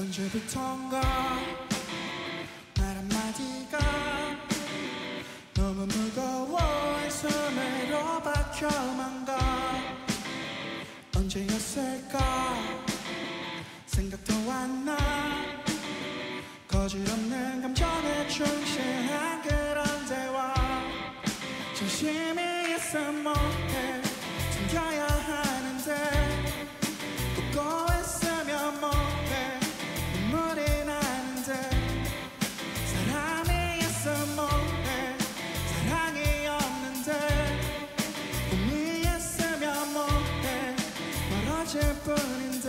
언제부턴가 말 한마디가 너무 무거워 숨으로 박혀만 가 언제였을까 생각도 안 나. 거칠없는 감정에 충실한 그런 대화. 진심이 있으면 뭐 멀어질 뿐인데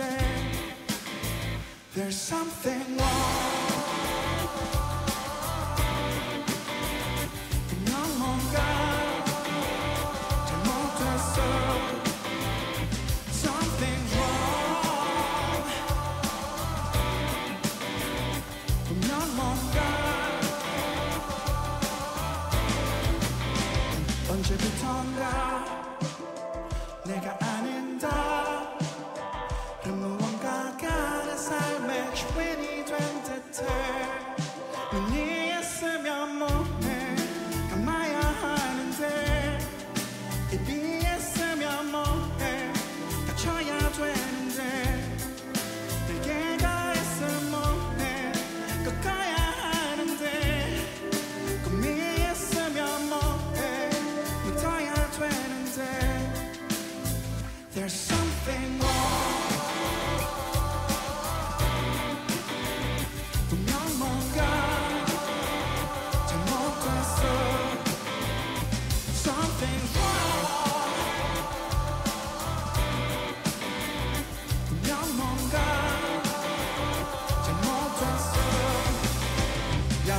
There's something wrong 분명 뭔가 잘못됐어 Something's wrong 분명 뭔가 언제부턴가 내가 Something wrong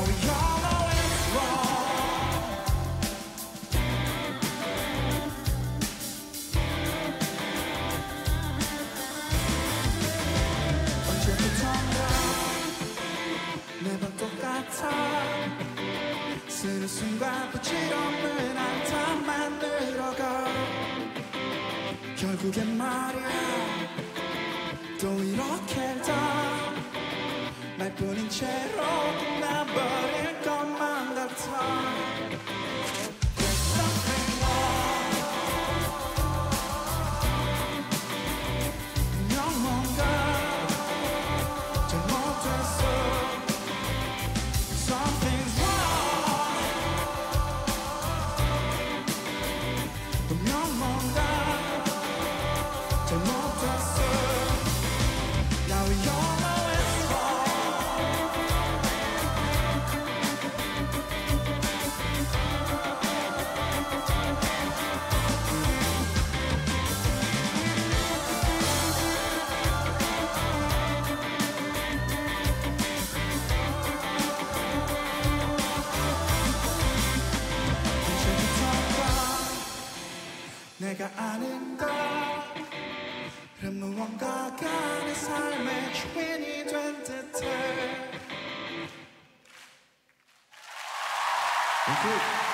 분 쓰는 순간 부질없는 한탄만 늘어가. 결국엔 말이야 또 이렇게 다. 말뿐인 채로 끝나버릴 것만 같아 내가 아는가 그런 무언가가 내 삶의 주인이 된 듯해. 그